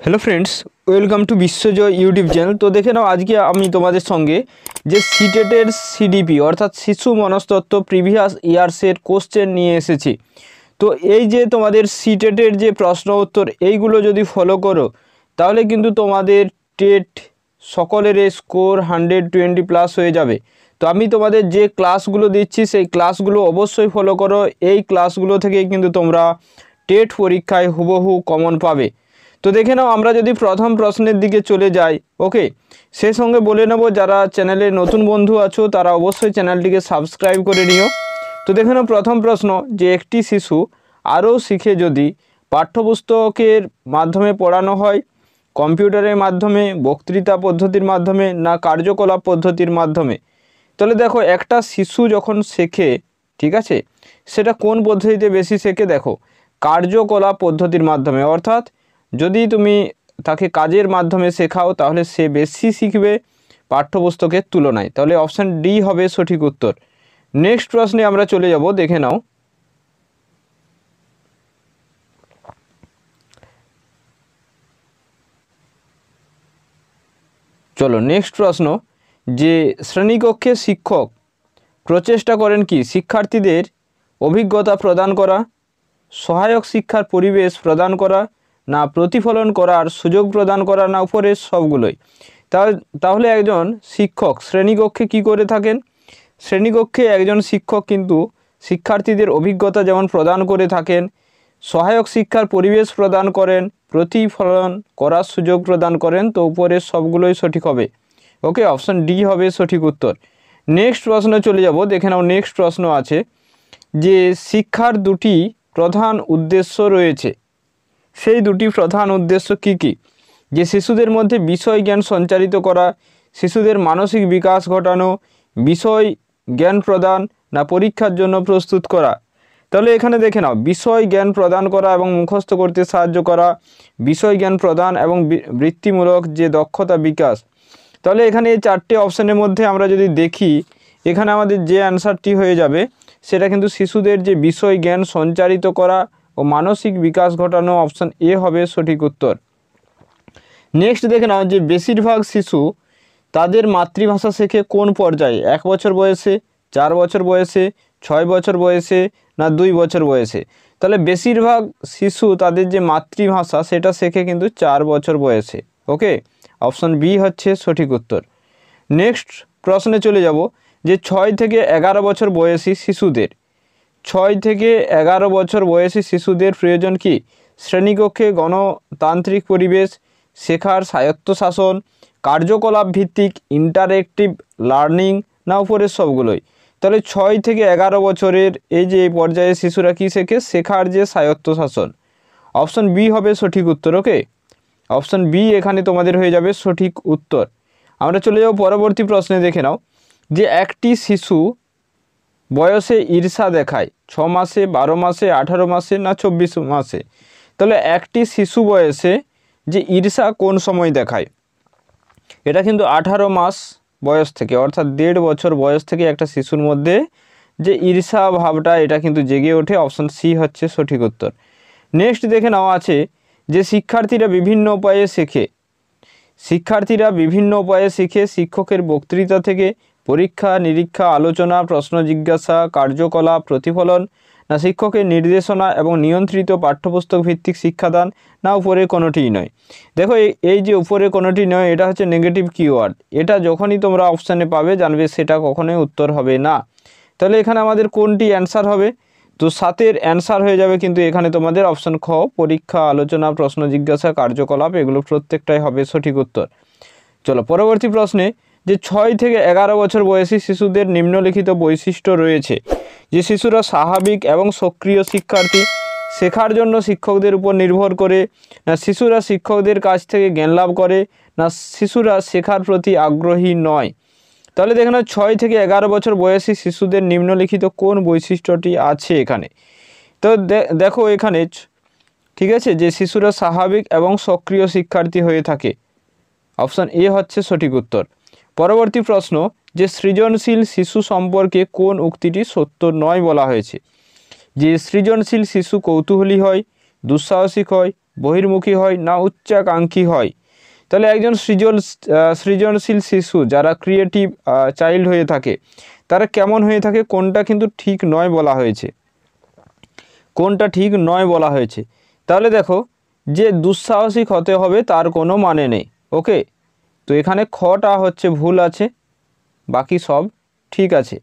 Hello friends welcome to Biswajoy YouTube channel তো দেখে নাও, আজকে আমি তোমাদের সঙ্গে যে সিটেটের সিডিপি অর্থাৎ শিশু মনস্তত্ত্ব প্রিভিয়াস ইয়ার্সের কোশ্চেন নিয়ে এসেছি। তো এই যে তোমাদের সিটেটের যে প্রশ্ন উত্তর, এইগুলো যদি ফলো করো, তাহলে কিন্তু তোমাদের টেট সকলের স্কোর হান্ড্রেড টোয়েন্টি প্লাস হয়ে যাবে। তো আমি তোমাদের যে ক্লাসগুলো দিচ্ছি, সেই ক্লাসগুলো অবশ্যই ফলো করো। এই ক্লাসগুলো থেকে কিন্তু তোমরা টেট পরীক্ষায় হুবহু কমন পাবে। তো দেখে নাও, আমরা যদি প্রথম প্রশ্নের দিকে চলে যাই ওকে সে সঙ্গে বলে নেব, যারা চ্যানেলে নতুন বন্ধু আছো, তারা অবশ্যই চ্যানেলটিকে সাবস্ক্রাইব করে নিও। তো দেখে নাও, প্রথম প্রশ্ন, যে একটি শিশু আরও শিখে যদি পাঠ্যপুস্তকের মাধ্যমে পড়ানো হয়, কম্পিউটারের মাধ্যমে, বক্তৃতা পদ্ধতির মাধ্যমে, না কার্যকলাপ পদ্ধতির মাধ্যমে? তাহলে দেখো, একটা শিশু যখন শেখে, ঠিক আছে? সেটা কোন পদ্ধতিতে বেশি শেখে? দেখো, কার্যকলাপ পদ্ধতির মাধ্যমে। অর্থাৎ যদি তুমি তাকে কাজের মাধ্যমে শেখাও, তাহলে সে বেশি শিখবে পাঠ্যপুস্তকের তুলনায়। তাহলে অপশান ডি হবে সঠিক উত্তর। নেক্সট প্রশ্নে আমরা চলে যাব, দেখে নাও। চলো, নেক্সট প্রশ্ন। যে শ্রেণীকক্ষে শিক্ষক প্রচেষ্টা করেন কি? শিক্ষার্থীদের অভিজ্ঞতা প্রদান করা, সহায়ক শিক্ষার পরিবেশ প্রদান করা না প্রতিফলন করার সুযোগ প্রদান করা না উপরের সবগুলোই। তাহলে একজন শিক্ষক শ্রেণীকক্ষে কি করে থাকেন? শ্রেণীকক্ষে একজন শিক্ষক কিন্তু শিক্ষার্থীদের অভিজ্ঞতা যেমন প্রদান করে থাকেন, সহায়ক শিক্ষার পরিবেশ প্রদান করেন, প্রতিফলন করার সুযোগ প্রদান করেন, তো উপরের সবগুলোই সঠিক হবে। ওকে, অপশান ডি হবে সঠিক উত্তর। নেক্সট প্রশ্ন চলে যাব, দেখে নাও নেক্সট প্রশ্ন আছে যে শিক্ষার দুটি প্রধান উদ্দেশ্য রয়েছে। সেই দুটি প্রধান উদ্দেশ্য কি কি? যে শিশুদের মধ্যে বিষয় জ্ঞান সঞ্চারিত করা, শিশুদের মানসিক বিকাশ ঘটানো, বিষয় জ্ঞান প্রদান না পরীক্ষার জন্য প্রস্তুত করা। তাহলে এখানে দেখে নাও, বিষয় জ্ঞান প্রদান করা এবং মুখস্থ করতে সাহায্য করা, বিষয় জ্ঞান প্রদান এবং বৃত্তিমূলক যে দক্ষতা বিকাশ। তাহলে এখানে এই চারটে অপশানের মধ্যে আমরা যদি দেখি, এখানে আমাদের যে অ্যান্সারটি হয়ে যাবে, সেটা কিন্তু শিশুদের যে বিষয় জ্ঞান সঞ্চারিত করা ও মানসিক বিকাশ ঘটানো অপশান এ হবে সঠিক উত্তর। নেক্সট দেখে নাও যে বেশিরভাগ শিশু তাদের মাতৃভাষা শেখে কোন পর্যায়ে? এক বছর বয়সে, চার বছর বয়সে, ছয় বছর বয়সে না দুই বছর বয়সে? তাহলে বেশিরভাগ শিশু তাদের যে মাতৃভাষা সেটা শেখে কিন্তু চার বছর বয়সে। ওকে অপশান বি হচ্ছে সঠিক উত্তর। নেক্সট প্রশ্নে চলে যাব যে ছয় থেকে এগারো বছর বয়সী শিশুদের ছয় থেকে এগারো বছর বয়সী শিশুদের প্রয়োজন কি? শ্রেণীকক্ষে গণতান্ত্রিক পরিবেশ, শেখার স্বায়ত্তশাসন, কার্যকলাপ ভিত্তিক ইন্টারেক্টিভ লার্নিং না উপরের সবগুলোই? তাহলে ছয় থেকে এগারো বছরের এই যে এই পর্যায়ে শিশুরা কী শেখে? শেখার যে স্বায়ত্তশাসন। অপশন বি হবে সঠিক উত্তর, ওকে? অপশন বি এখানে তোমাদের হয়ে যাবে সঠিক উত্তর। আমরা চলে যাব পরবর্তী প্রশ্নে দেখে নাও। যে একটি শিশু বয়সে ঈর্ষা দেখায়, ছ মাসে, বারো মাসে, আঠারো মাসে না চব্বিশ মাসে? তাহলে একটি শিশু বয়সে যে ঈর্ষা কোন সময় দেখায়? এটা কিন্তু আঠারো মাস বয়স থেকে, অর্থাৎ দেড় বছর বয়স থেকে একটা শিশুর মধ্যে যে ঈর্ষা ভাবটা, এটা কিন্তু জেগে ওঠে। অপশান সি হচ্ছে সঠিক উত্তর। নেক্সট দেখে নেওয়া আছে যে শিক্ষার্থীরা বিভিন্ন উপায়ে শেখে। শিক্ষার্থীরা বিভিন্ন উপায়ে শিখে, শিক্ষকের বক্তৃতা থেকে পরীক্ষা, নিরীক্ষা, আলোচনা, প্রশ্ন জিজ্ঞাসা, কার্যকলাপ, প্রতিফলন, না শিক্ষকের নির্দেশনা এবং নিয়ন্ত্রিত পাঠ্যপুস্তক ভিত্তিক শিক্ষাদান, না উপরে কোনোটিই নয়। দেখো এই যে উপরে কোনোটি নয়, এটা হচ্ছে নেগেটিভ কিওয়ার্ড এটা যখনই তোমরা অপশানে পাবে, জানবে সেটা কখনোই উত্তর হবে না। তাহলে এখানে আমাদের কোনটি অ্যান্সার হবে? তো সাতের অ্যান্সার হয়ে যাবে কিন্তু এখানে তোমাদের অপশান খ, পরীক্ষা, আলোচনা, প্রশ্ন জিজ্ঞাসা, কার্যকলাপ, এগুলো প্রত্যেকটাই হবে সঠিক উত্তর। চলো, পরবর্তী প্রশ্নে যে ছয় থেকে এগারো বছর বয়সী শিশুদের নিম্নলিখিত বৈশিষ্ট্য রয়েছে, যে শিশুরা স্বাভাবিক এবং সক্রিয় শিক্ষার্থী, শেখার জন্য শিক্ষকদের উপর নির্ভর করে, না শিশুরা শিক্ষকদের কাছ থেকে জ্ঞান লাভ করে, না শিশুরা শেখার প্রতি আগ্রহী নয়। তাহলে দেখে না ছয় থেকে এগারো বছর বয়সী শিশুদের নিম্নলিখিত কোন বৈশিষ্ট্যটি আছে এখানে? তো দেখো এখানে ঠিক আছে, যে শিশুরা স্বাভাবিক এবং সক্রিয় শিক্ষার্থী হয়ে থাকে। অপশান এ হচ্ছে সঠিক উত্তর। পরবর্তী প্রশ্ন যে সৃজনশীল শিশু সম্পর্কে কোন উক্তিটি সত্য নয় বলা হয়েছে? যে সৃজনশীল শিশু কৌতূহলী হয়, দুঃসাহসিক হয়, বহির্মুখী হয় না উচ্চাকাঙ্ক্ষী হয়? তাহলে একজন সৃজন সৃজনশীল শিশু যারা ক্রিয়েটিভ চাইল্ড হয়ে থাকে, তারা কেমন হয়ে থাকে কোনটা কিন্তু ঠিক নয় বলা হয়েছে। কোনটা ঠিক নয় বলা হয়েছে? তাহলে দেখো, যে দুঃসাহসিক হতে হবে তার কোনো মানে নেই ওকে তো এখানে খটা হচ্ছে ভুল আছে, বাকি সব ঠিক আছে।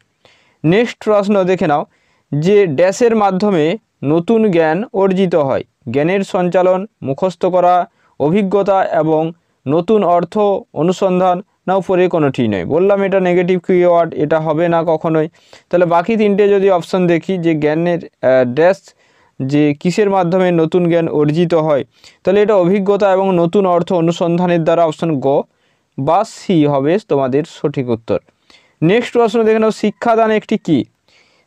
নেক্সট প্রশ্ন দেখে নাও, যে ড্যাশের মাধ্যমে নতুন জ্ঞান অর্জিত হয়, জ্ঞানের সঞ্চালন, মুখস্থ করা, অভিজ্ঞতা এবং নতুন অর্থ অনুসন্ধান, না উপরে কোনোটি নয়। বললাম এটা নেগেটিভ কিওয়ার্ড এটা হবে না কখনোই। তাহলে বাকি তিনটে যদি অপশন দেখি, যে জ্ঞানের ড্যাশ যে কিসের মাধ্যমে নতুন জ্ঞান অর্জিত হয়, তাহলে এটা অভিজ্ঞতা এবং নতুন অর্থ অনুসন্ধানের দ্বারা অপশন গ বা সি হবে তোমাদের সঠিক উত্তর। নেক্সট প্রশ্ন দেখে নাও, শিক্ষাদান একটি কি?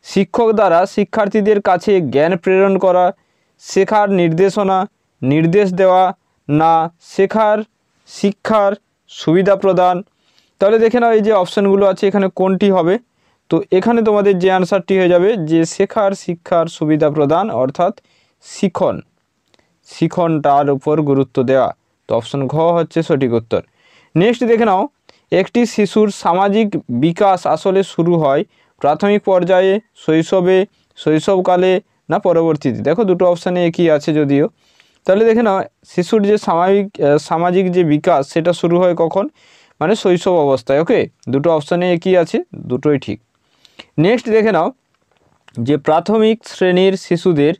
শিক্ষক দ্বারা শিক্ষার্থীদের কাছে জ্ঞান প্রেরণ করা, শেখার নির্দেশনা, নির্দেশ দেওয়া না শেখার শিক্ষার সুবিধা প্রদান। তাহলে দেখে নাও এই যে অপশানগুলো আছে, এখানে কোনটি হবে? তো এখানে তোমাদের যে অ্যান্সারটি হয়ে যাবে যে শেখার শিক্ষার সুবিধা প্রদান অর্থাৎ শিখন। শিখনটার উপর গুরুত্ব দেওয়া। তো অপশন ঘ হচ্ছে সঠিক উত্তর। নেক্সট দেখে নাও, একটি শিশুর সামাজিক বিকাশ আসলে শুরু হয় প্রাথমিক পর্যায়ে, শৈশবে, শৈশবকালে না পরবর্তীতে। দেখো দুটো অপশানে একই আছে যদিও। তাহলে দেখে নাও, শিশুর যে সামাজিক সামাজিক যে বিকাশ, সেটা শুরু হয় কখন? মানে শৈশব অবস্থায় ওকে দুটো অপশানে একই আছে, দুটোই ঠিক। নেক্সট দেখে নাও, যে প্রাথমিক শ্রেণির শিশুদের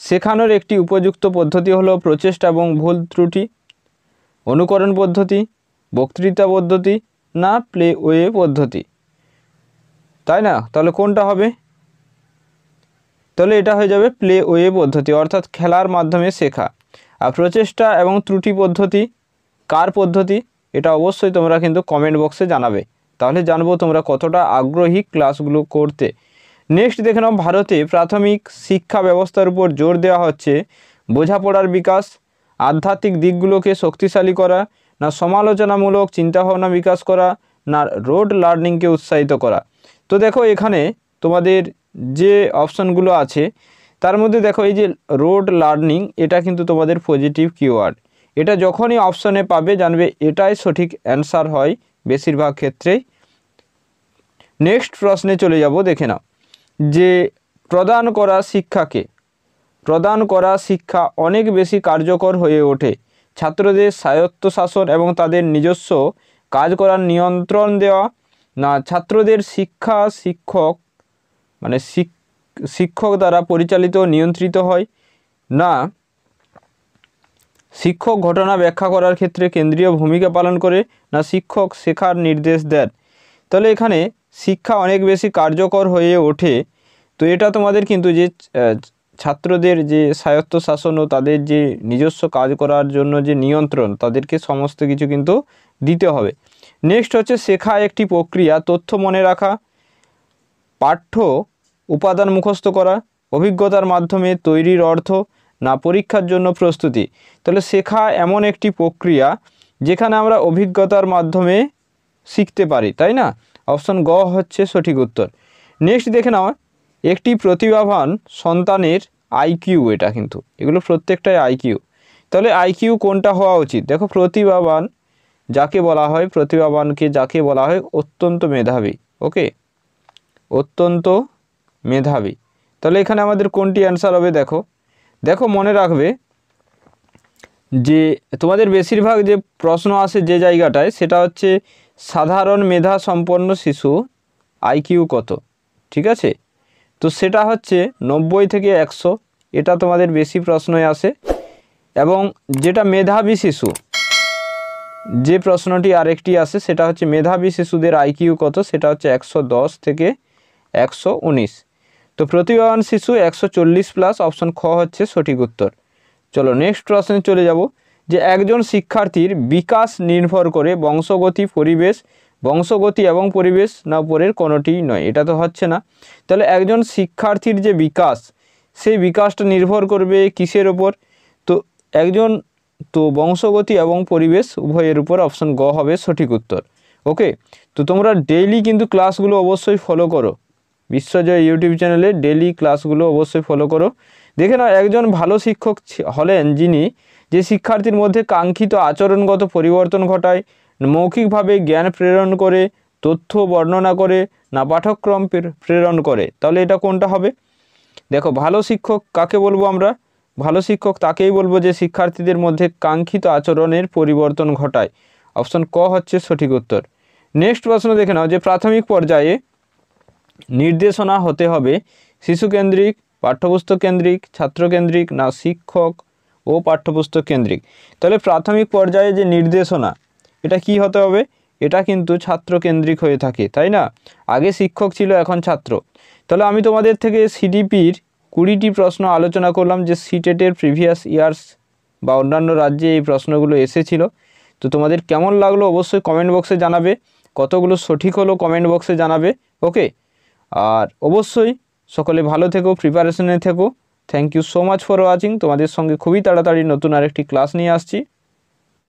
শেখানোর একটি উপযুক্ত পদ্ধতি হলো প্রচেষ্টা এবং ভুল ত্রুটি, অনুকরণ পদ্ধতি। বক্তৃতা পদ্ধতি না প্লে ওয়ে পদ্ধতি। তাই না? তাহলে কোনটা হবে? তাহলে এটা হয়ে যাবে প্লে ওয়ে পদ্ধতি, অর্থাৎ খেলার মাধ্যমে শেখা। আর প্রচেষ্টা এবং ত্রুটি পদ্ধতি, কার পদ্ধতি, এটা অবশ্যই তোমরা কিন্তু কমেন্ট বক্সে জানাবে। তাহলে জানব তোমরা কতটা আগ্রহী ক্লাসগুলো করতে। নেক্সট দেখে নাও, ভারতে প্রাথমিক শিক্ষা ব্যবস্থার উপর জোর দেওয়া হচ্ছে। বোঝাপড়ার বিকাশ, আধ্যাত্মিক দিকগুলোকে শক্তিশালী করা না সমালোচনামূলক চিন্তাভাবনা বিকাশ করা, না রোড লার্নিংকে উৎসাহিত করা। তো দেখো এখানে তোমাদের যে অপশানগুলো আছে, তার মধ্যে দেখো এই যে রোড লার্নিং, এটা কিন্তু তোমাদের পজিটিভ কিওয়ার্ড। এটা যখনই অপশানে পাবে জানবে এটাই সঠিক অ্যান্সার হয় বেশিরভাগ ক্ষেত্রেই। নেক্সট প্রশ্নে চলে যাব, দেখে নাও। যে প্রদান করা শিক্ষাকে, প্রদান করা শিক্ষা অনেক বেশি কার্যকর হয়ে ওঠে। ছাত্রদের স্বায়ত্তশাসন এবং তাদের নিজস্ব কাজ করার নিয়ন্ত্রণ দেওয়া। না, ছাত্রদের শিক্ষা শিক্ষক মানে শিক- শিক্ষক দ্বারা পরিচালিত নিয়ন্ত্রিত হয়। না, শিক্ষক ঘটনা ব্যাখ্যা করার ক্ষেত্রে কেন্দ্রীয় ভূমিকা পালন করে। না, শিক্ষক শেখার নির্দেশ দেন। তাহলে এখানে শিক্ষা অনেক বেশি কার্যকর হয়ে ওঠে। তো এটা তোমাদের কিন্তু যে ছাত্রদের যে স্বায়ত্ত শাসন ও তাদের যে নিজস্ব কাজ করার জন্য যে নিয়ন্ত্রণ, তাদেরকে সমস্ত কিছু কিন্তু দিতে হবে। নেক্সট হচ্ছে শেখা একটি প্রক্রিয়া, তথ্য মনে রাখা, পাঠ্য উপাদান মুখস্থ করা, অভিজ্ঞতার মাধ্যমে তৈরির অর্থ, না পরীক্ষার জন্য প্রস্তুতি। তাহলে শেখা এমন একটি প্রক্রিয়া যেখানে আমরা অভিজ্ঞতার মাধ্যমে শিখতে পারি, তাই না? অপশন গ হচ্ছে সঠিক উত্তর। নেক্সট দেখে নাও, একটি প্রতিভাবান সন্তানের আইকিউ এটা কিন্তু। এগুলো প্রত্যেকটাই আইকিউ তাহলে আইকিউ কোনটা হওয়া উচিত? দেখো, প্রতিভাবান যাকে বলা হয়, প্রতিভাবানকে যাকে বলা হয় অত্যন্ত মেধাবী ওকে অত্যন্ত মেধাবী। তাহলে এখানে আমাদের কোনটি অ্যান্সার হবে দেখো। দেখো, মনে রাখবে যে তোমাদের বেশিরভাগ যে প্রশ্ন আসে যে জায়গাটায়, সেটা হচ্ছে সাধারণ মেধা সম্পন্ন শিশু আইকিউ কত? ঠিক আছে? তো সেটা হচ্ছে নব্বই থেকে একশো। এটা তোমাদের বেশি প্রশ্নই আসে। এবং যেটা মেধাবী শিশু, যে প্রশ্নটি আরেকটি আসে, সেটা হচ্ছে মেধাবী শিশুদের আইকিউ কত? সেটা হচ্ছে একশো দশ থেকে একশো উনিশ। তো প্রতিভাবান শিশু একশো চল্লিশ প্লাস অপশন খ হচ্ছে সঠিক উত্তর। চলো নেক্সট প্রশ্নে চলে যাব যে একজন শিক্ষার্থীর বিকাশ নির্ভর করে বংশগতি, পরিবেশ বংশগতি এবং পরিবেশ না উপরের কোনোটিই নয়। এটা তো হচ্ছে না। তাহলে একজন শিক্ষার্থীর যে বিকাশ, সেই বিকাশটা নির্ভর করবে কিসের ওপর তো একজন, তো বংশগতি এবং পরিবেশ উভয়ের উপর অপশন গ হবে সঠিক উত্তর। ওকে? তো তোমরা ডেইলি কিন্তু ক্লাসগুলো অবশ্যই ফলো করো। বিশ্বজয় ইউটিউব চ্যানেলে ডেলি ক্লাসগুলো অবশ্যই ফলো করো। দেখে নাও, একজন ভালো শিক্ষক হলেন যিনি, যে শিক্ষার্থীর মধ্যে কাঙ্ক্ষিত আচরণগত পরিবর্তন ঘটায় মৌখিকভাবে জ্ঞান প্রেরণ করে, তথ্য বর্ণনা করে, না পাঠ্যক্রম প্রে- প্রেরণ করে। তাহলে এটা কোনটা হবে? দেখো, ভালো শিক্ষক কাকে বলব আমরা? ভালো শিক্ষক তাকেই বলব যে শিক্ষার্থীদের মধ্যে কাঙ্ক্ষিত আচরণের পরিবর্তন ঘটায়। অপশন ক হচ্ছে সঠিক উত্তর। নেক্সট প্রশ্ন দেখে নাও যে প্রাথমিক পর্যায়ে নির্দেশনা হতে হবে শিশুকেন্দ্রিক পাঠ্যপুস্তক কেন্দ্রিক ছাত্রকেন্দ্রিক না শিক্ষক ও পাঠ্যপুস্তক কেন্দ্রিক। তাহলে প্রাথমিক পর্যায়ে যে নির্দেশনা এটা কি হতে হবে? এটা কিন্তু ছাত্রকেন্দ্রিক হয়ে থাকে, তাই না? আগে শিক্ষক ছিল, এখন ছাত্র। তাহলে আমি তোমাদের থেকে সিডিপির কুড়িটি প্রশ্ন আলোচনা করলাম যে সিটেটের প্রিভিয়াস ইয়ার্স বা অন্যান্য রাজ্যে এই প্রশ্নগুলো এসেছিল। তো তোমাদের কেমন লাগল অবশ্যই কমেন্ট বক্সে জানাবে। কতগুলো সঠিক হলো কমেন্ট বক্সে জানাবে, ওকে? আর অবশ্যই সকলে ভালো থেকো প্রিপারেশনে থেকো। Thank you so much for watching তোমাদের সঙ্গে খুবই তাড়াতাড়ি নতুন আরেকটি ক্লাস নিয়ে আসছি।